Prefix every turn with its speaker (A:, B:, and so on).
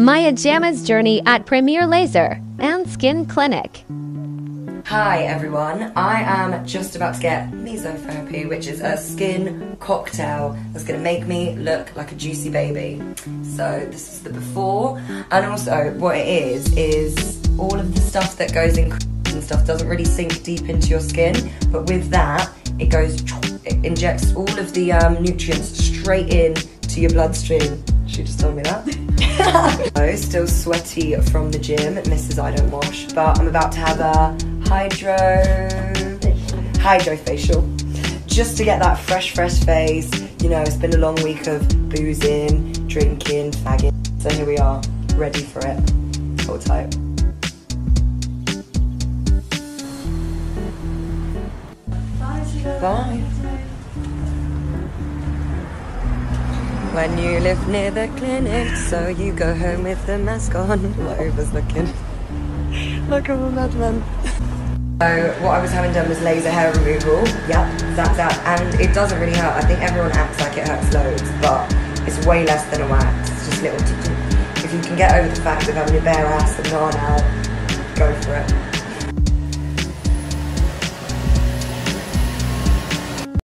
A: Maya Jama's journey at Premier Laser and Skin Clinic.
B: Hi everyone, I am just about to get mesotherapy, which is a skin cocktail that's going to make me look like a juicy baby. So this is the before, and also what it is is all of the stuff that goes in and stuff doesn't really sink deep into your skin, but with that it goes, it injects all of the um, nutrients straight in to your bloodstream. She just told me that. still sweaty from the gym, Mrs. I don't wash, but I'm about to have a hydro hydro facial just to get that fresh, fresh face. You know, it's been a long week of boozing, drinking, fagging. So here we are, ready for it. Hold tight. Bye. When you live near the clinic, so you go home with the mask on. Lova's looking like I'm a madman. So what I was having done was laser hair removal. Yep, zap zap, and it doesn't really hurt. I think everyone acts like it hurts loads, but it's way less than a wax. It's just little. If you can get over the fact of having your bare ass and not out,